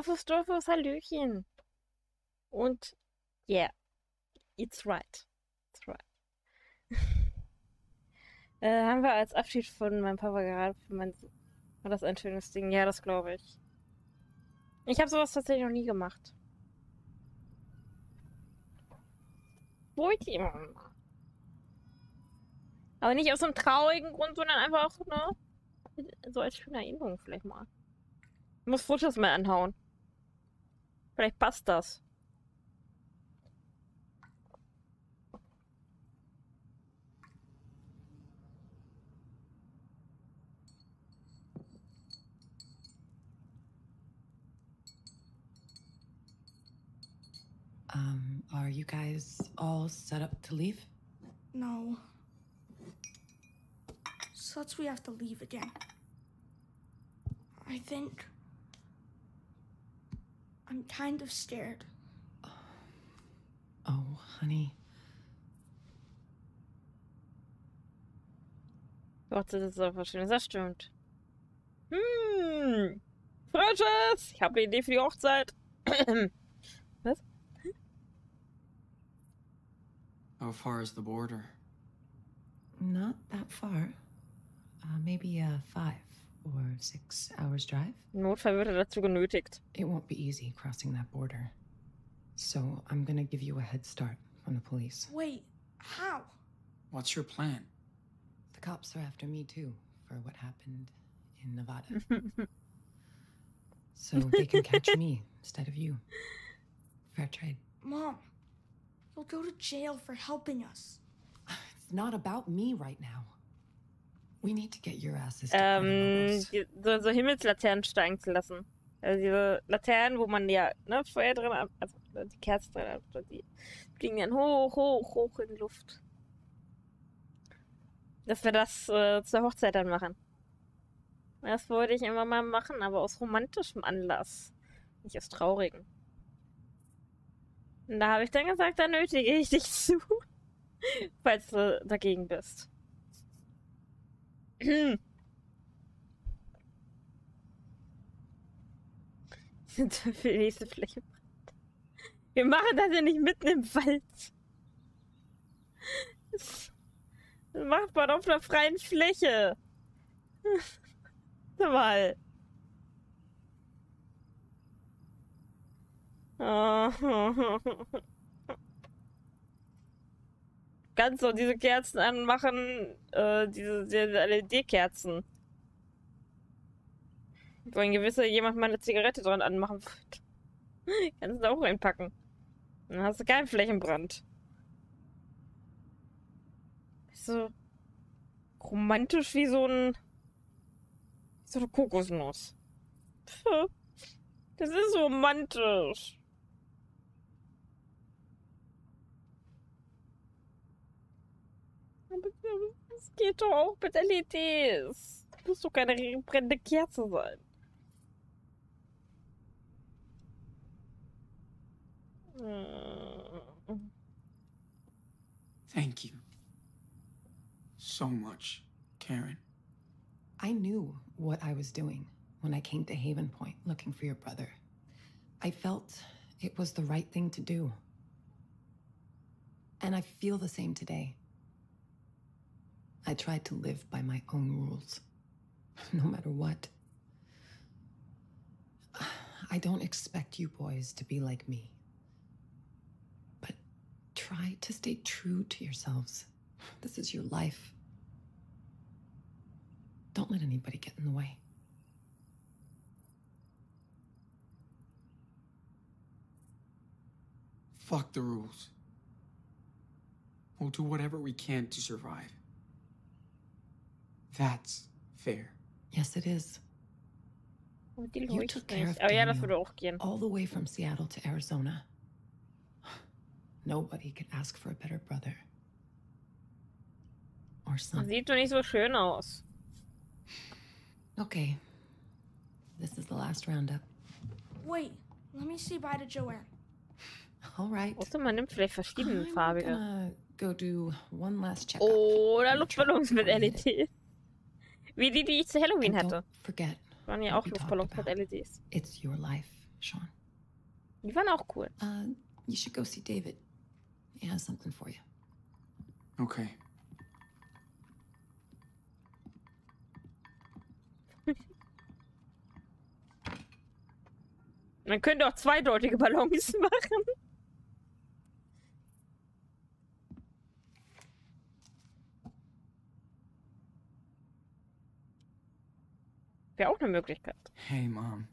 Auf das Dorfes Hallöchen. Und yeah, it's right. It's right. äh, haben wir als Abschied von meinem Papa gerade für mein war das ein schönes Ding? Ja, das glaube ich. Ich habe sowas tatsächlich noch nie gemacht. Wollte immer mal. Aber nicht aus einem traurigen Grund, sondern einfach, ne? So als schöne Erinnerung vielleicht mal. Ich muss Fotos mehr anhauen. Vielleicht passt das. Um, are you guys all set up to leave? No. Such we have to leave again. I think. I'm kind of scared. Oh, honey. Warte, das ist aber schön. Das stimmt. Hm. Frisches! Ich habe eine Idee für die Hochzeit. Was? How far is the border? Not that far. Uh, maybe a five or six hours drive. Notfall wird er dazu genötigt. It won't be easy crossing that border. So I'm gonna give you a head start from the police. Wait, how? What's your plan? The cops are after me too for what happened in Nevada. so they can catch me instead of you. Fair trade. Mom, you'll go to jail for helping us. It's not about me right now. Ähm, die, so, so Himmelslaternen steigen zu lassen. Also diese Laternen, wo man ja ne, Feuer drin hat, also die Kerzen drin hat, die fliegen dann hoch, hoch, hoch in die Luft. Dass wir das äh, zur Hochzeit dann machen. Das wollte ich immer mal machen, aber aus romantischem Anlass. Nicht aus traurigen. Und da habe ich dann gesagt, da nötige ich dich zu. Falls du dagegen bist. Sind für die nächste Fläche. Wir machen das ja nicht mitten im Wald. Das macht man auf einer freien Fläche. Mal. Kannst du diese Kerzen anmachen, äh, diese, diese LED-Kerzen. Wo ein gewisser jemand mal eine Zigarette dran anmachen wird. Kannst du auch reinpacken. Dann hast du keinen Flächenbrand. So romantisch wie so ein. So eine Kokosnuss. Das ist romantisch. Es geht doch auch mit LEDs. Das muss doch keine brennende Kerze sein. Thank you. So much, Karen. I knew what I was doing when I came to Haven Point looking for your brother. I felt it was the right thing to do. And I feel the same today. I tried to live by my own rules, no matter what. I don't expect you boys to be like me. But try to stay true to yourselves. This is your life. Don't let anybody get in the way. Fuck the rules. We'll do whatever we can to survive. That's fair. Yes, it is. You took care of Aber ja, das Daniel. würde auch gehen. All the way from Seattle to Arizona. Nobody could ask for a better brother. Or son. Sieht doch nicht so schön aus. Okay. This is the last roundup. Wait, let me say bye to Joanne. All right. Außer man nimmt vielleicht verschiedene I'm farbige. gonna go do one last check. Oder on the truck Luftballons mit before we hit it. LED. Wie die, die ich zu Halloween hatte. Forget Waren ja auch Luftballons mit. LEDs. It's your life, Sean. Die waren auch cool. Uh, you should go see David. He has something for you. Okay. Man könnte auch zweideutige Ballons machen. Wäre auch eine Möglichkeit. Hey, Mom.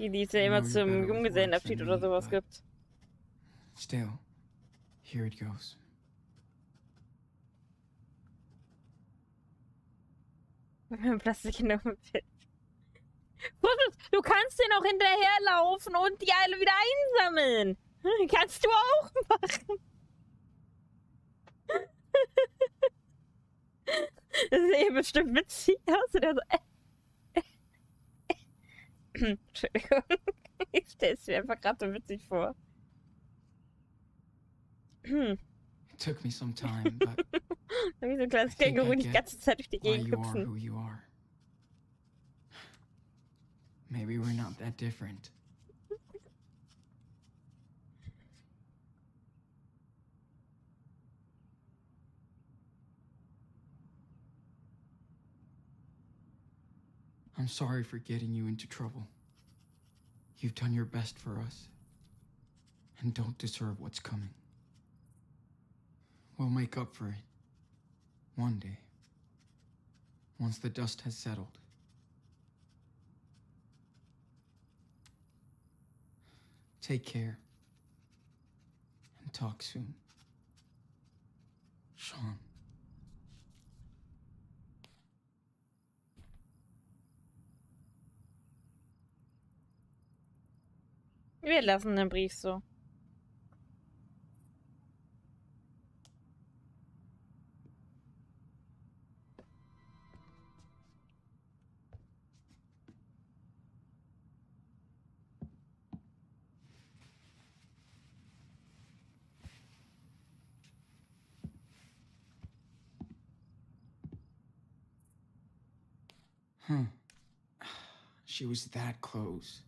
Die, die es ja immer zum Junggesellenabschied oder sowas gibt. Still, here it goes. Du kannst den auch hinterherlaufen und die alle wieder einsammeln. Kannst du auch machen. Das ist eh bestimmt witzig aus. Oder so. Entschuldigung. Ich stelle es mir einfach gerade so witzig vor. It took me some time, but Wie so ein kleines Känguru die ganze Zeit durch die why Gegend you are hüpfen. who you are. Maybe we're not that different. I'm sorry for getting you into trouble. You've done your best for us and don't deserve what's coming. We'll make up for it one day once the dust has settled. Take care and talk soon. Sean. Wir lassen den Brief so. Huh. Hmm. She was that close.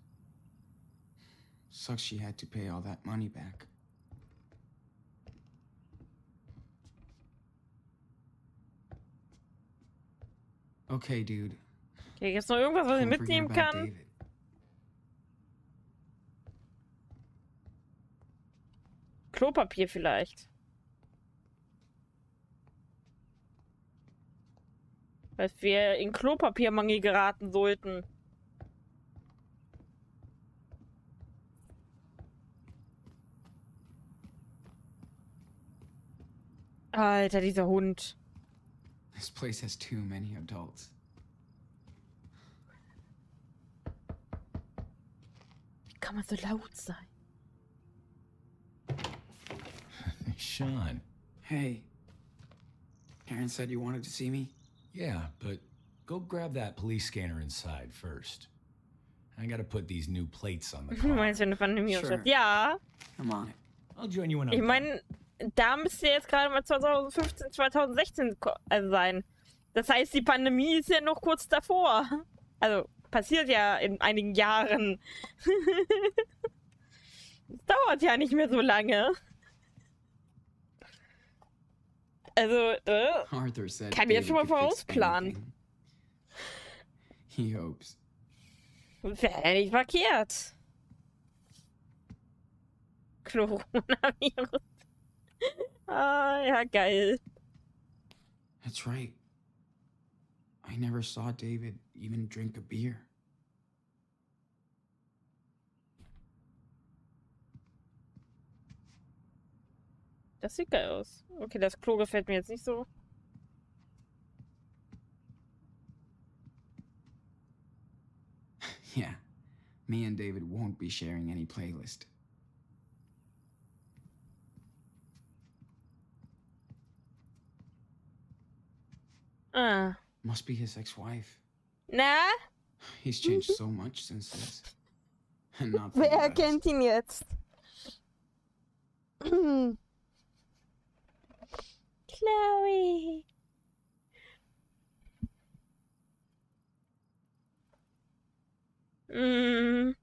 Sucks she had to pay all that money back. Okay, dude. Okay, gibt's noch irgendwas, was ich mitnehmen kann? David. Klopapier vielleicht. Weil wir in Klopapiermangel geraten sollten. Alter, dieser Hund. This place has too many adults. Wie kann man so laut sein? Sean. Hey. Karen said you wanted to see me? Yeah, but go grab that police scanner inside first. I gotta put these new plates on the Du car. meinst, wenn eine Pandemie Sure. ausschreibt? Ja. I'm on it. I'll join you when I'm Ich meine, da müsste jetzt gerade mal 2015, 2016 ko- also sein. Das heißt, die Pandemie ist ja noch kurz davor. Also, passiert ja in einigen Jahren. Es dauert ja nicht mehr so lange. Also, äh, Kann jetzt schon mal vorausplanen. He hopes. wäre nicht verkehrt. Coronavirus. Ah, ja, geil. That's right. I never saw David even drink a beer. Das sieht geil aus. Okay, das Klo gefällt mir jetzt nicht so. Yeah. Me and David won't be sharing any playlist. Ah. Must be his ex-wife. Nah. He's changed so much since this. And not for Wer the best. erkennt ihn jetzt? Chloe. Mm.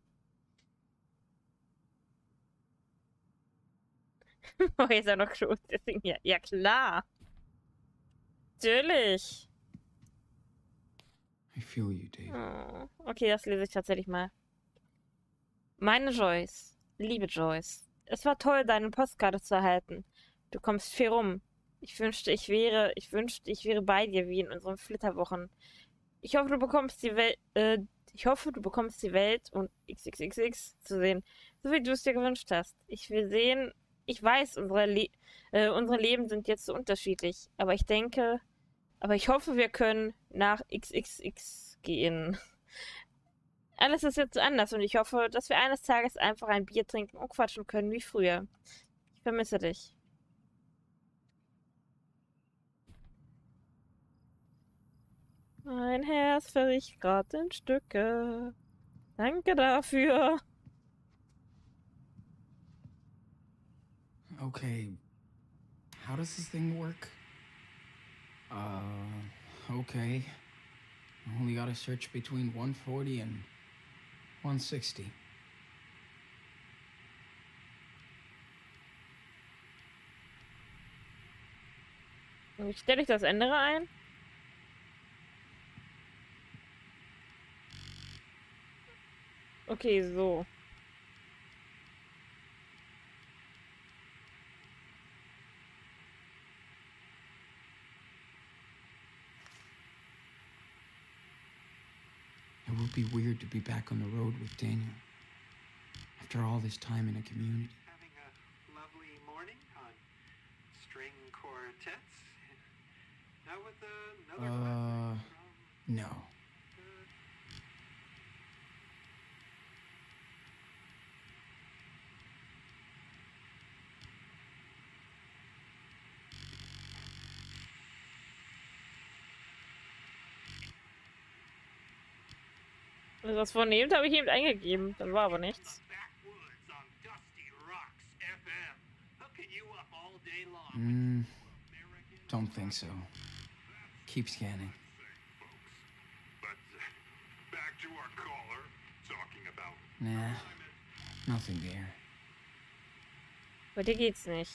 Oh, ist er noch groß, deswegen ja, ja klar. Natürlich. I feel you, Dave. Oh, okay, das lese ich tatsächlich mal. Meine Joyce, liebe Joyce, es war toll, deine Postkarte zu erhalten. Du kommst viel rum. Ich wünschte, ich wäre, ich wünschte, ich wäre bei dir wie in unseren Flitterwochen. Ich hoffe, du bekommst die Welt, äh, ich hoffe, du bekommst die Welt und XXXX zu sehen, so wie du es dir gewünscht hast. Ich will sehen, ich weiß, unsere, Le äh, unsere Leben sind jetzt so unterschiedlich, aber ich denke, aber ich hoffe, wir können nach XXX gehen. Alles ist jetzt anders und ich hoffe, dass wir eines Tages einfach ein Bier trinken und quatschen können wie früher. Ich vermisse dich. Mein Herz verriecht gerade in Stücke. Danke dafür. Okay. How does this thing work? Uh, okay. I only gotta search between 140 and 160. Wie stelle ich das Ändere ein? Okay, so. It would be weird to be back on the road with Daniel. After all this time in a community. Having a lovely morning on string quartets. Now with another Uh, no. Also das von neben habe ich eben eingegeben. Das war aber nichts. Mm, don't think so. Keep scanning. Nah, nothing there. Bei dir geht's nicht.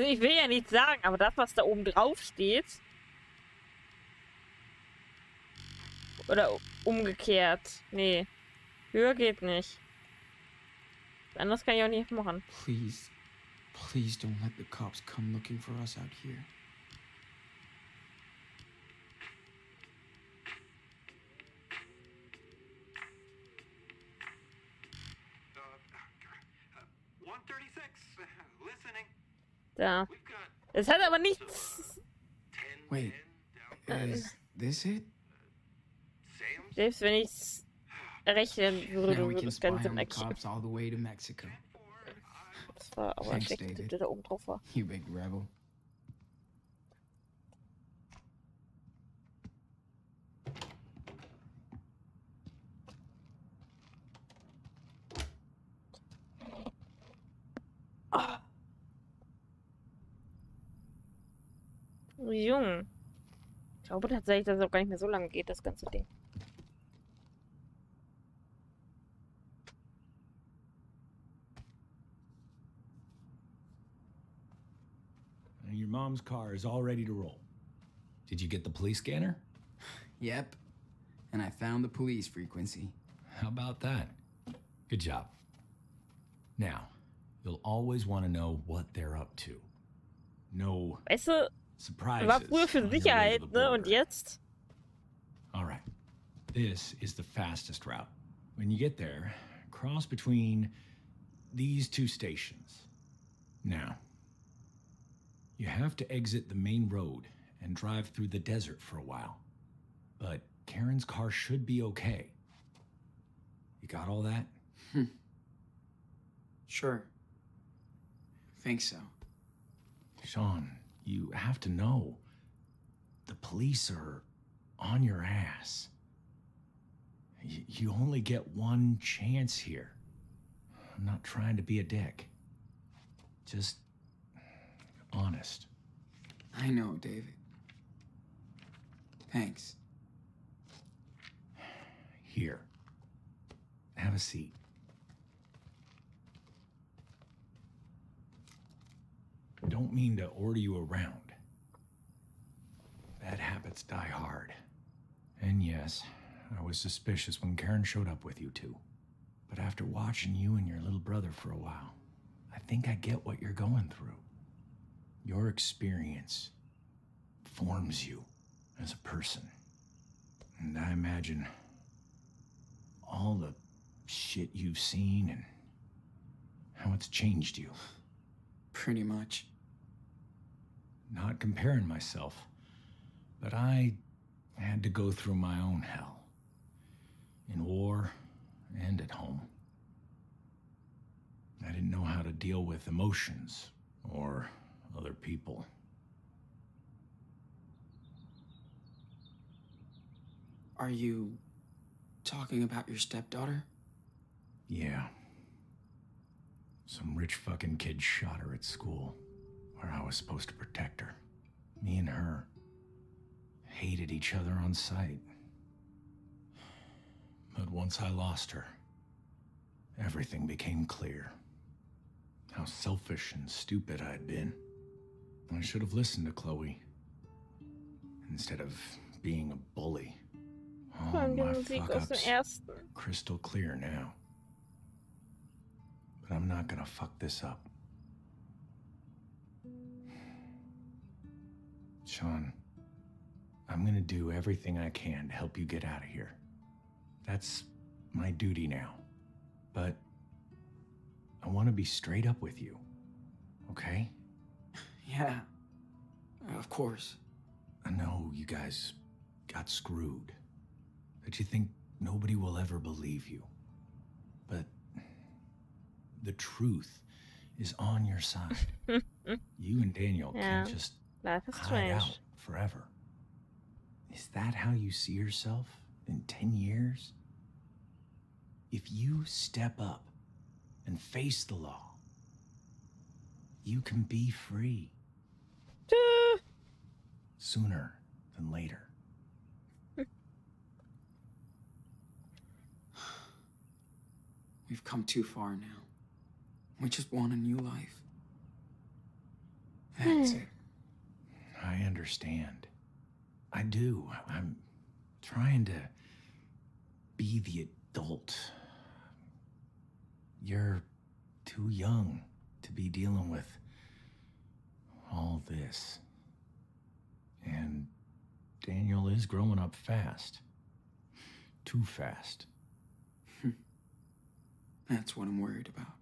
Also ich will ja nichts sagen, aber das, was da oben drauf steht. Oder umgekehrt. Nee. Höher geht nicht. Anders kann ich auch nicht machen. Please, please don't let the cops come looking for us out here. Da. Es hat aber nichts. Wait, is this it? Selbst wenn ich's rechnen würde, würde das Ganze erkennen. Das war aber schlecht, dass der da oben drauf war. You big rebel. Jung. Ich glaube tatsächlich, dass es auch gar nicht mehr so lange geht, das ganze Ding. And your mom's car is all ready to roll. Did you get the police scanner? Yep. And I found the police frequency. How about that? Good job. Now, you'll always want to know what they're up to. No Weißt du, surprises. war früher für on your way Sicherheit, ne? Und jetzt? All right. This is the fastest route. When you get there, cross between these two stations. Now, you have to exit the main road and drive through the desert for a while. But Karen's car should be okay. You got all that? Hmm. Sure. Think so. Sean, you have to know. The police are on your ass. Y- you only get one chance here. I'm not trying to be a dick. Just honest. I know, David. Thanks. Here. Have a seat. Don't mean to order you around. Bad habits die hard. And yes, I was suspicious when Karen showed up with you two. But after watching you and your little brother for a while, I think I get what you're going through. Your experience forms you as a person. And I imagine all the shit you've seen and how it's changed you. Pretty much. Not comparing myself, but I had to go through my own hell. In war and at home. I didn't know how to deal with emotions or other people. Are you talking about your stepdaughter? Yeah. Some rich fucking kid shot her at school, where I was supposed to protect her. Me and her hated each other on sight. But once I lost her, everything became clear. How selfish and stupid I'd been. I should have listened to Chloe instead of being a bully. Oh, All Vor allem die my fuck aus dem ups crystal clear now. But I'm not gonna fuck this up. Sean, I'm gonna do everything I can to help you get out of here. That's my duty now. But I wanna be straight up with you. Okay? Yeah. Of course. I know you guys got screwed. That you think nobody will ever believe you. But the truth is on your side. you and Daniel can't just Life is hide strange. out forever. Is that how you see yourself in 10 years? If you step up and face the law, you can be free Tschüss. sooner than later. We've come too far now. We just want a new life. That's it. I understand. I do. I'm trying to be the adult. You're too young to be dealing with all this. And Daniel is growing up fast. Too fast. Hmm. That's what I'm worried about.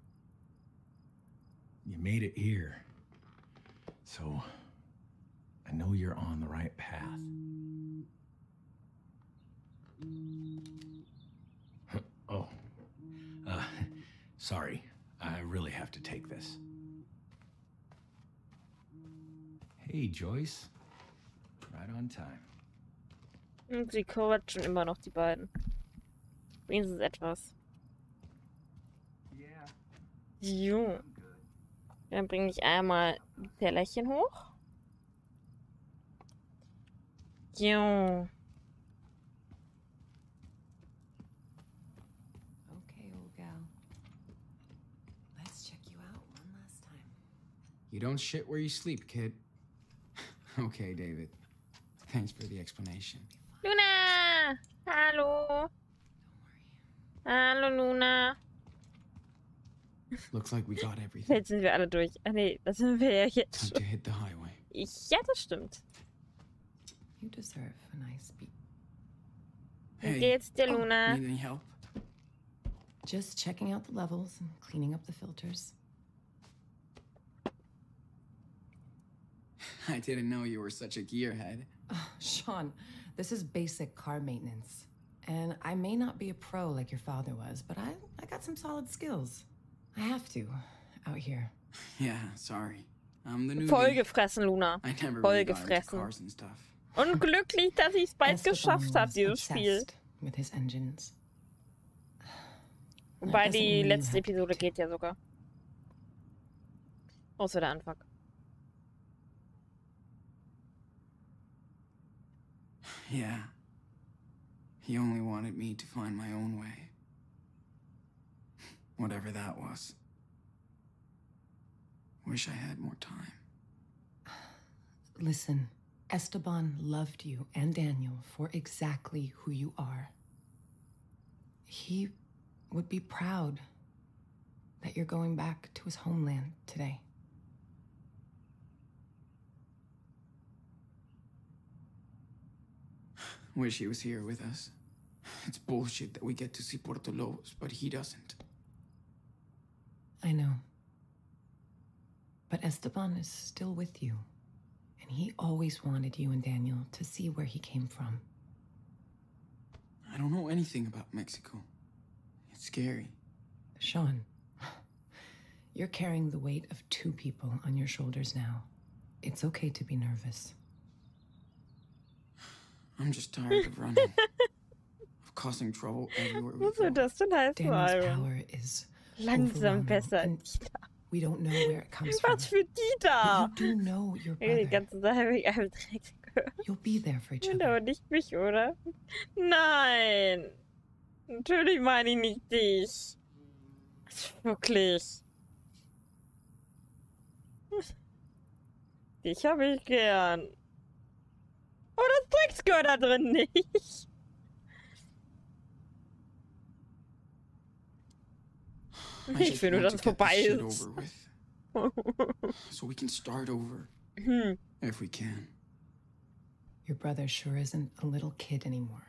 You made it here. So I know you're on the right path. Oh. Uh, sorry. I really have to take this. Hey, Joyce. Right on time. Und sie quatschen immer noch, die beiden. Wenigstens etwas. Yeah, Jo. Dann bringe ich einmal die Tellerchen hoch. Jo. Okay, old gal. Let's check you out one last time. You don't shit where you sleep, kid. okay, David. Thanks for the explanation. Luna! Hallo! Hallo, Luna. Looks like we got everything. Jetzt sind wir alle durch. Ah nee, das sind wir ja jetzt Time to hit the highway. Ja, das stimmt. You deserve a nice beat. Wie geht's dir, Oh, Luna? need any help? Just checking out the levels and cleaning up the filters. I didn't know you were such a gearhead. Oh, Sean, this is basic car maintenance. And I may not be a pro like your father was, but I, I got some solid skills. I have to, out here. Yeah, sorry. I'm the newbie. Vollgefressen, Luna. I never really got into Vollgefressen. cars and stuff. Unglücklich, dass ich es bald geschafft habe, dieses Spiel. With his engines. Wobei die letzte Episode geht ja sogar. Außer der Anfang. Yeah. He only wanted me to find my own way. Whatever that was. Wish I had more time. Listen, Esteban loved you and Daniel for exactly who you are. He would be proud that you're going back to his homeland today. Wish he was here with us. It's bullshit that we get to see Puerto Lobos, but he doesn't. I know. But Esteban is still with you. And he always wanted you and Daniel to see where he came from. I don't know anything about Mexico. It's scary. Sean, you're carrying the weight of two people on your shoulders now. It's okay to be nervous. I'm just tired of running. of causing trouble everywhere we Was soll go. das denn heißen, Daniel's power is Langsam besser. We don't know where it comes from. Was für die da? You do know your Ich die brother. ganze Zeit habe ich einfach direkt gehört. You'll be there for each Und other. aber nicht mich, oder? Nein! Natürlich meine ich nicht dich. Wirklich. Dich habe ich gern. Aber das Drecks gehört da drin nicht. Es get this vorbei shit ist. over with, so we can start over Hm. if we can. Your brother sure isn't a little kid anymore.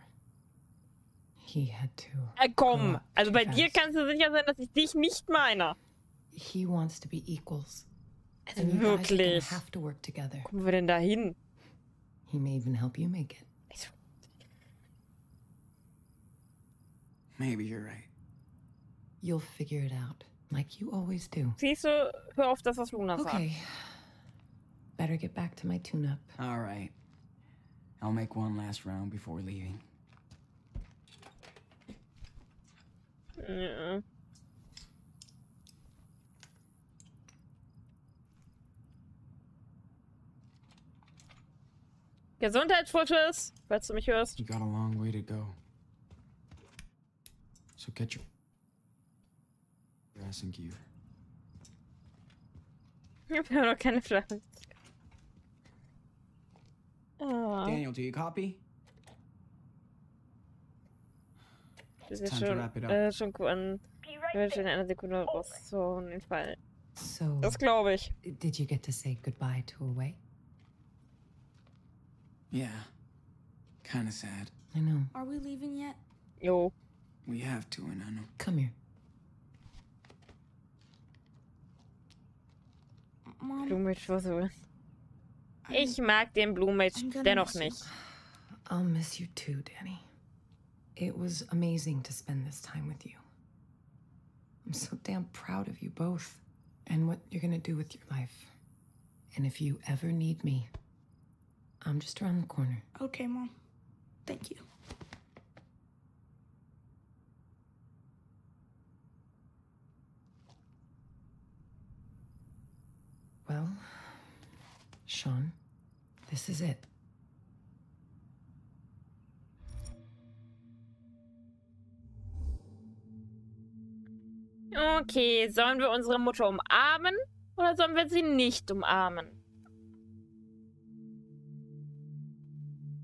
He had to. Äh, komm, also bei too dir fast. kannst du sicher sein, dass ich dich nicht meine. He wants to be equals. Also And you guys are wirklich. have to work together. Kommen wir denn da hin? He may even help you make it. Maybe you're right. You'll figure it out, like you always do. Siehst du, hör auf das, was Luna sagt. Okay. Better get back to my tune-up. All right. I'll make one last round before leaving. Ja. Gesundheitsfotos, falls du mich hörst. You got a long way to go. So get your ass in gear. Wir haben noch keine Flaschen. Ah, Daniel, do you copy? das ist time to wrap it up. äh, schon cool an. Ich will schon in einer Sekunde rauszuhauen, den Fall. So, Das glaube ich. did you get to say goodbye to Away? Yeah. Kinda sad. I know. Are we leaving yet? Jo. We have to, and I know. Come here. Mom, Blumage versuchen. Ich mag den Blumage I'm gonna dennoch nicht. I'll miss you too, Danny. It was amazing to spend this time with you. I'm so damn proud of you both and what you're gonna do with your life. And if you ever need me, I'm just around the corner. okay, Mom. Thank you. Well, Sean, this is it. Okay, sollen wir unsere Mutter umarmen oder sollen wir sie nicht umarmen?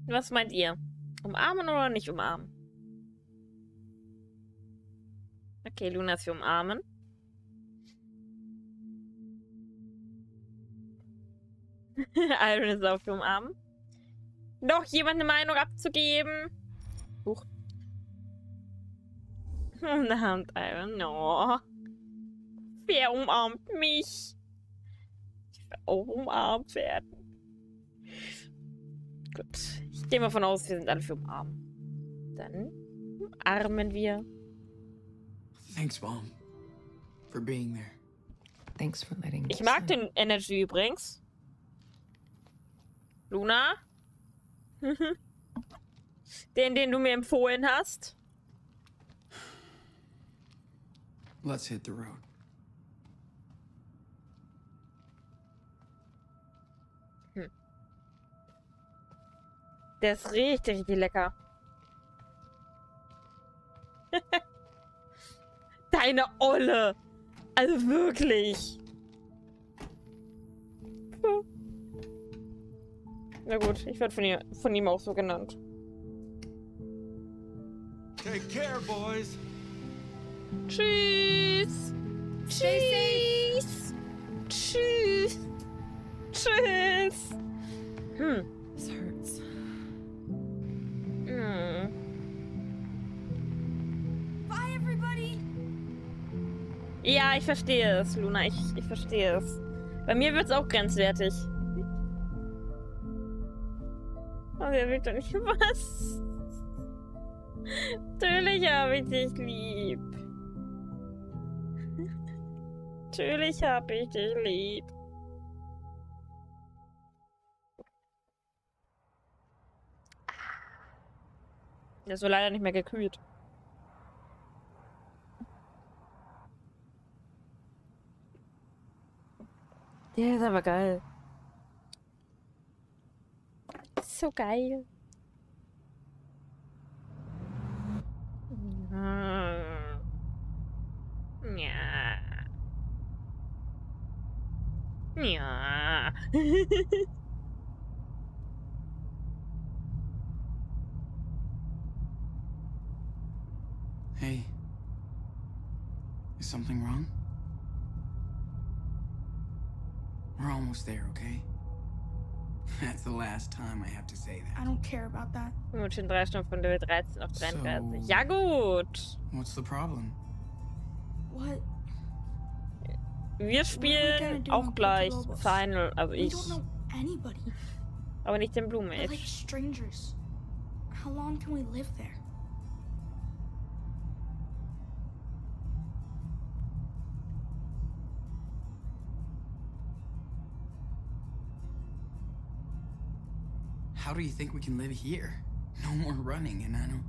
Was meint ihr? Umarmen oder nicht umarmen? Okay, Luna ist für umarmen. Iron ist auch für umarmen. Noch jemand eine Meinung abzugeben? Huch. Hand, Iron. No. Wer umarmt mich? Ich will auch umarmt werden. Gut. Ich gehe mal von aus, wir sind alle für umarmen. Dann Armen wir. Thanks, Mom, for being there. Thanks for letting Ich us mag den Energy übrigens. Luna? den, den du mir empfohlen hast. Let's hit the road. Der ist richtig, richtig lecker. Deine Olle. Also wirklich. Na gut, ich werde von, ihr- von ihm auch so genannt. Take care, boys. Tschüss. Tschüss. Tschüss. Tschüss. Hm. This hurts. Hm. Bye, everybody. Ja, ich verstehe es, Luna. Ich, ich verstehe es. Bei mir wird es auch grenzwertig. Oh, der will doch nicht was. Natürlich habe ich dich lieb. Natürlich habe ich dich lieb. Der ist so leider nicht mehr gekühlt. Der ist aber geil. So geil. Ja. Ja. Hey, is something wrong? We're almost there, okay? That's the last time I have to say I that. don't care about that. Und schon drei Stunden von Level 13 auf 33. So- Ja gut. What's the problem? What? Wir spielen auch gleich? Final, also We ich. don't know anybody. Aber nicht den We're like strangers. How long can we live there? Do you think we can live here? No more running, and I don't.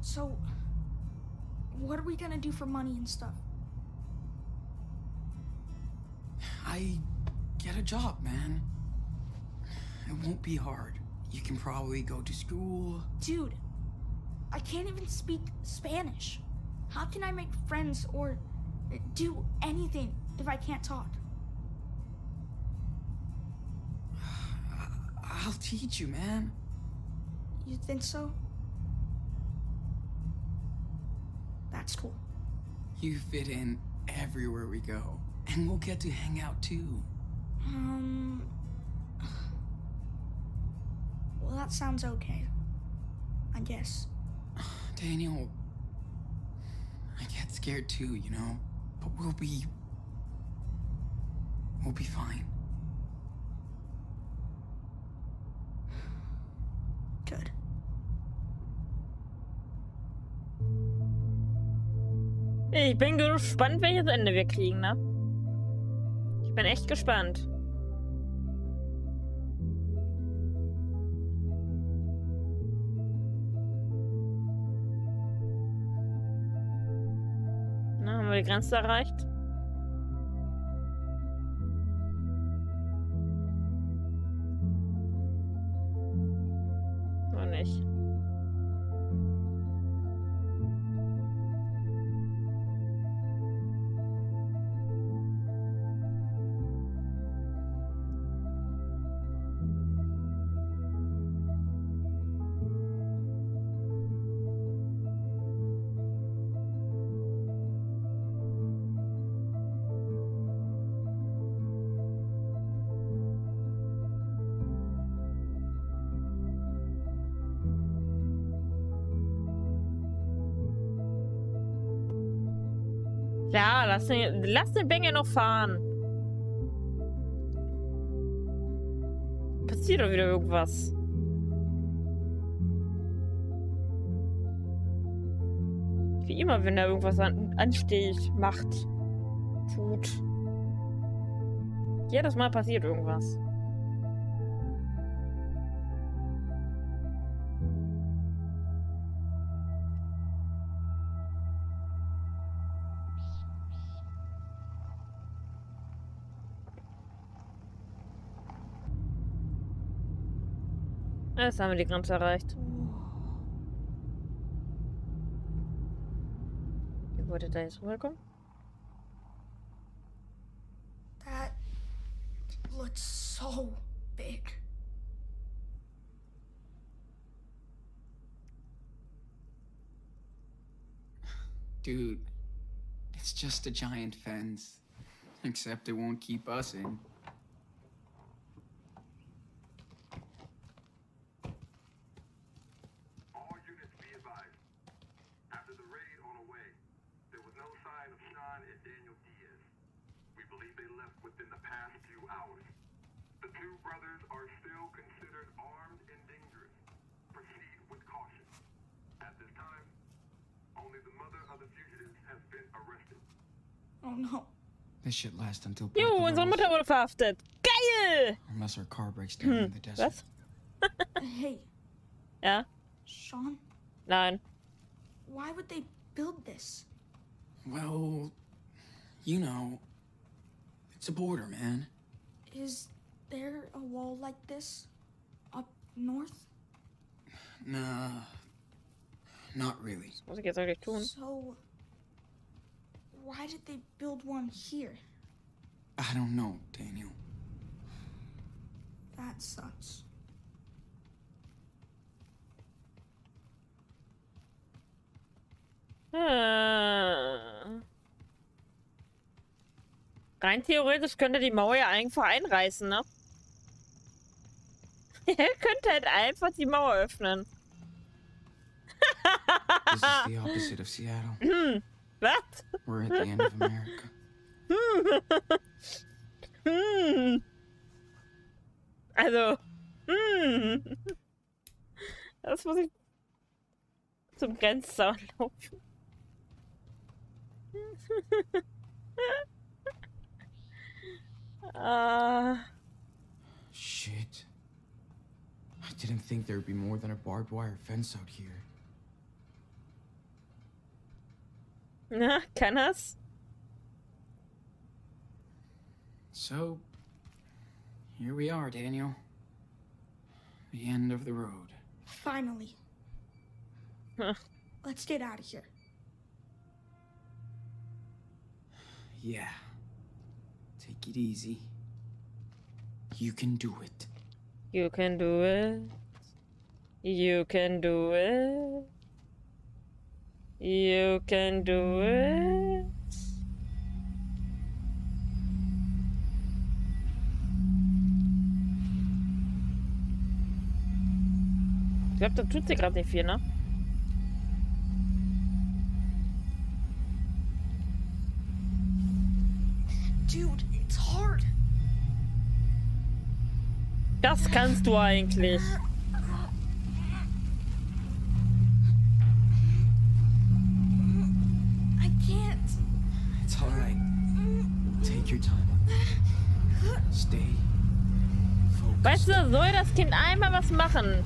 So, what are we gonna do for money and stuff? I get a job, man. It won't be hard. You can probably go to school. Dude, I can't even speak Spanish. How can I make friends or do anything if I can't talk? Teach you, man. You think so? That's cool. You fit in everywhere we go, and we'll get to hang out too. Um. Well, that sounds okay. I guess. Daniel, I get scared too, you know, but we'll be. We'll be fine. Ich bin gespannt, welches Ende wir kriegen, ne? Ich bin echt gespannt. Na, haben wir die Grenze erreicht? Ja, lass den, lass den Bengel noch fahren. Passiert doch wieder irgendwas. Wie immer, wenn er irgendwas an, ansteht, macht, tut. Jedes Mal passiert irgendwas. Jetzt haben wir die Grenze erreicht. Wie wollte da jetzt rüberkommen? That looks so big. Dude, it's just a giant fence. Except it won't keep us in. All units be advised. After the raid on Away, there was no sign of Sean and Daniel Diaz. We believe they left within the past few hours. The two brothers are still considered armed and dangerous. Proceed with caution. At this time, only the mother of the fugitives has been arrested. Oh no. This should last until Breath Jo, of the unsere Rules, Mutter wurde verhaftet. Geil! unless our car breaks down in the desert. Was? Hey, Ja? Sean, Nein. why would they build this? Well, you know, it's a border, man. Is there a wall like this up north? Nah, not really. Was muss ich jetzt eigentlich tun? So, why did they build one here? I don't know, Daniel. That sucks. Hm. Rein theoretisch könnte die Mauer ja einfach einreißen, ne? Er könnte halt einfach die Mauer öffnen. This is the opposite of Seattle. Was? We're at the end of America. Hm. Also. Hm. Das muss ich zum Grenzzaun laufen. Ah. Shit. I didn't think there'd be more than a barbed wire fence out here. Na, kann das? So, here we are, Daniel. The end of the road. Finally. Huh. Let's get out of here. Yeah. Take it easy. You can do it. You can do it. You can do it. You can do it. Ich glaube, da tut sie gerade nicht viel, ne? Dude, it's hard. Das kannst du eigentlich. Weißt du, soll das Kind einmal was machen?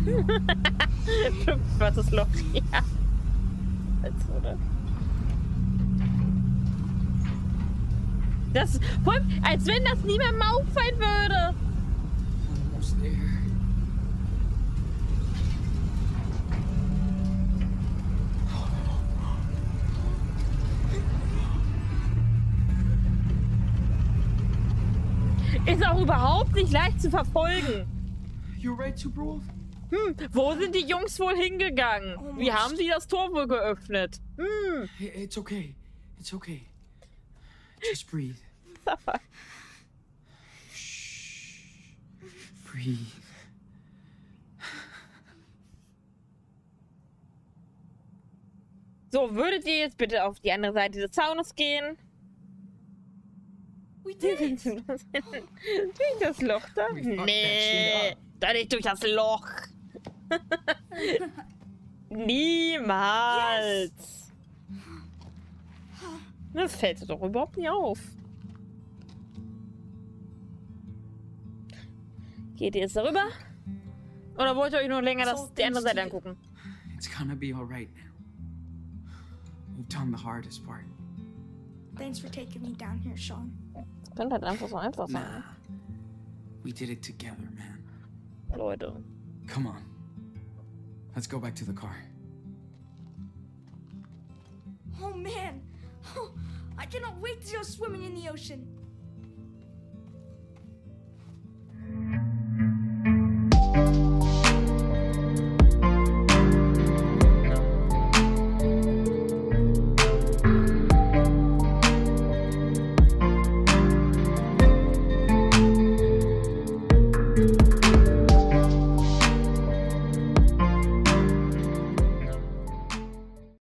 Was ist Loch? Ja. Als oder? Das, als wenn das niemandem auffallen würde. Überhaupt nicht leicht zu verfolgen. You right, Superwolf? Hm, wo sind die Jungs wohl hingegangen? Wie haben die das Tor wohl geöffnet? Hm, It's okay. It's okay. Just breathe. Shh. Breathe. So, würdet ihr jetzt bitte auf die andere Seite des Zaunes gehen? We did. durch das Loch da? Nee, doch nicht durch das Loch. Niemals. Das fällt dir doch überhaupt nicht auf. Geht ihr jetzt darüber? Oder wollt ihr euch nur länger das, die andere Seite angucken? It's gonna be alright now. We've done the hardest part. Thanks for taking me down here, Sean. Das könnte halt einfach so einfach sein. Nah. We did it together, man. Leute. Come on. Let's go back to the car. Oh man, oh, I cannot wait to go swimming in the ocean.